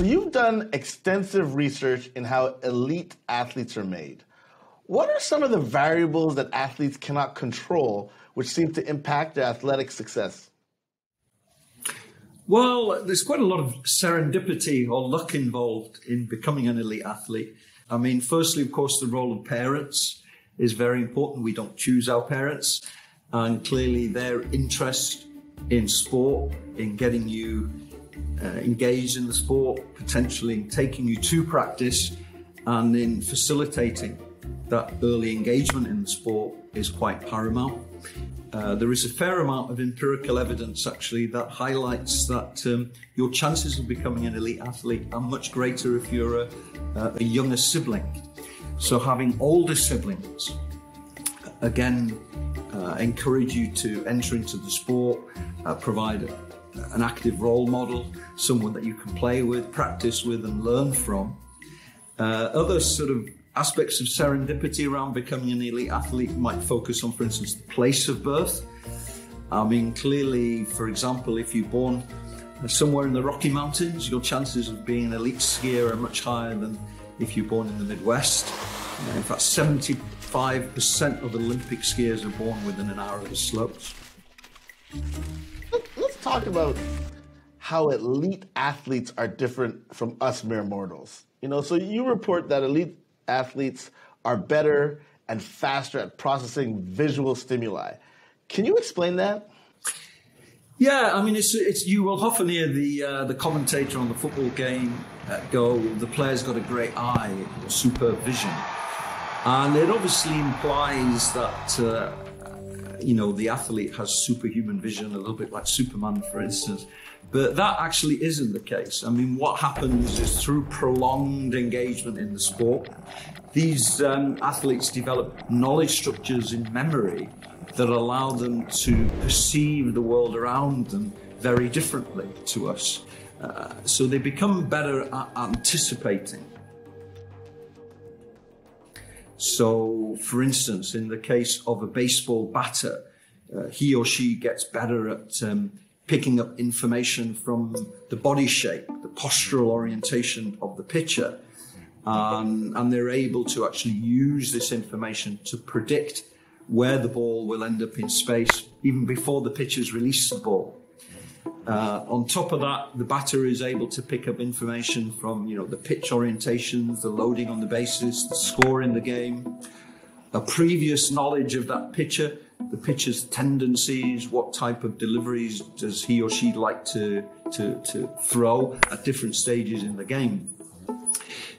So you've done extensive research in how elite athletes are made. What are some of the variables that athletes cannot control which seem to impact their athletic success? Well, there's quite a lot of serendipity or luck involved in becoming an elite athlete. I mean, firstly, of course, the role of parents is very important. We don't choose our parents, and clearly their interest in sport, in getting you uh, engaged in the sport, potentially taking you to practice, and in facilitating that early engagement in the sport is quite paramount. Uh, there is a fair amount of empirical evidence actually that highlights that um, your chances of becoming an elite athlete are much greater if you're a, a younger sibling. So having older siblings, again, uh, encourage you to enter into the sport, uh, provide an active role model, someone that you can play with, practice with, and learn from. Uh, other sort of aspects of serendipity around becoming an elite athlete might focus on, for instance, the place of birth. I mean, clearly, for example, if you're born somewhere in the Rocky Mountains, your chances of being an elite skier are much higher than if you're born in the Midwest. In fact, 75% of Olympic skiers are born within an hour of the slopes. Talk about how elite athletes are different from us mere mortals. You know, so you report that elite athletes are better and faster at processing visual stimuli. Can you explain that? Yeah, I mean, it's, it's you will often hear the uh, the commentator on the football game uh, go, "The player's got a great eye, or superb vision," and it obviously implies that uh, you know the athlete has superhuman vision, a little bit like Superman, for instance. But that actually isn't the case. I mean, what happens is through prolonged engagement in the sport, these um, athletes develop knowledge structures in memory that allow them to perceive the world around them very differently to us. Uh, so they become better at anticipating. So, for instance, in the case of a baseball batter, uh, he or she gets better at um, picking up information from the body shape, the postural orientation of the pitcher. Um, and they're able to actually use this information to predict where the ball will end up in space even before the pitchers release the ball. Uh, on top of that, the batter is able to pick up information from you know the pitch orientations, the loading on the bases, the score in the game, a previous knowledge of that pitcher the pitcher's tendencies, what type of deliveries does he or she like to, to, to throw at different stages in the game.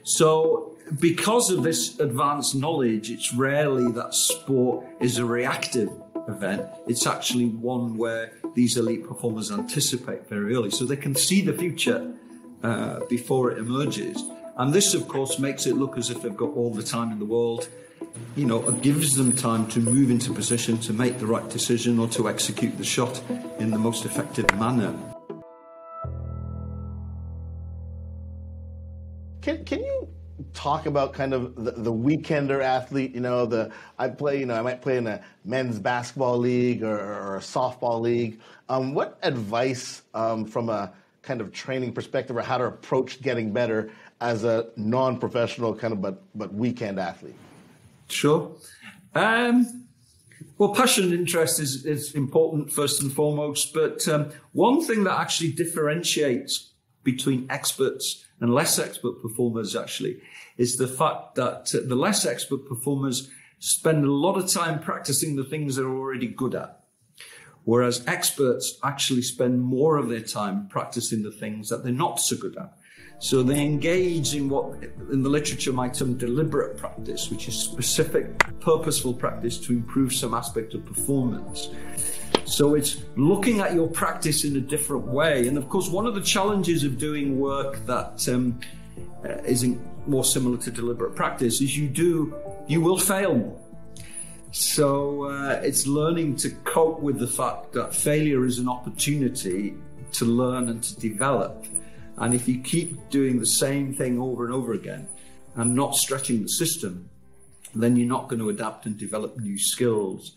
So, because of this advanced knowledge, it's rarely that sport is a reactive event. It's actually one where these elite performers anticipate very early. So they can see the future uh, before it emerges. And this, of course, makes it look as if they've got all the time in the world you know, it gives them time to move into position to make the right decision or to execute the shot in the most effective manner. Can, can you talk about kind of the, the, weekender athlete? You know, the I play, you know, I might play in a men's basketball league or, or a softball league. Um, what advice um, from a kind of training perspective or how to approach getting better as a non-professional kind of but but weekend athlete? Sure. Um, well, passion and interest is, is important first and foremost, but um, one thing that actually differentiates between experts and less expert performers actually is the fact that uh, the less expert performers spend a lot of time practicing the things they're already good at. Whereas experts actually spend more of their time practicing the things that they're not so good at. So they engage in what in the literature might term deliberate practice, which is specific, purposeful practice to improve some aspect of performance. So it's looking at your practice in a different way. And of course, one of the challenges of doing work that um, uh, isn't more similar to deliberate practice is you do, you will fail more. So uh, it's learning to cope with the fact that failure is an opportunity to learn and to develop. And if you keep doing the same thing over and over again and not stretching the system, then you're not going to adapt and develop new skills.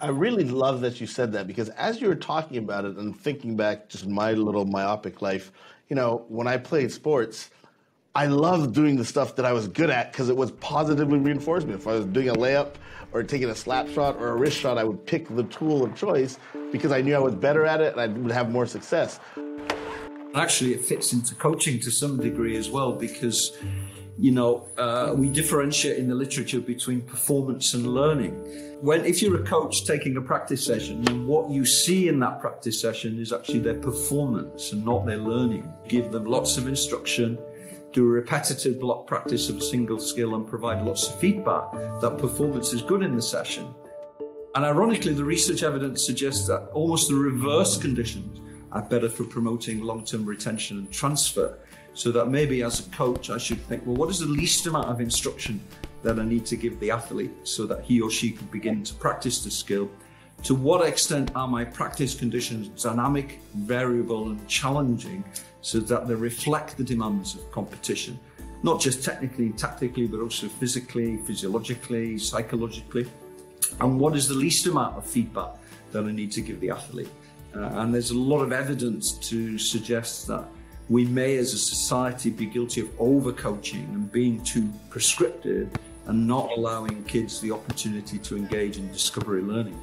I really love that you said that because as you were talking about it and thinking back just my little myopic life, you know, when I played sports, I loved doing the stuff that I was good at because it was positively reinforced me. If I was doing a layup or taking a slap shot or a wrist shot, I would pick the tool of choice because I knew I was better at it and I would have more success. Actually, it fits into coaching to some degree as well because, you know, uh, we differentiate in the literature between performance and learning. When, if you're a coach taking a practice session, then what you see in that practice session is actually their performance and not their learning. Give them lots of instruction, do a repetitive block practice of a single skill and provide lots of feedback, that performance is good in the session. And ironically, the research evidence suggests that almost the reverse conditions are better for promoting long term retention and transfer. So that maybe as a coach, I should think, well, what is the least amount of instruction that I need to give the athlete so that he or she can begin to practice the skill? To what extent are my practice conditions dynamic, variable, and challenging so that they reflect the demands of competition? Not just technically and tactically, but also physically, physiologically, psychologically. And what is the least amount of feedback that I need to give the athlete? Uh, and there's a lot of evidence to suggest that we may, as a society, be guilty of overcoaching and being too prescriptive and not allowing kids the opportunity to engage in discovery learning.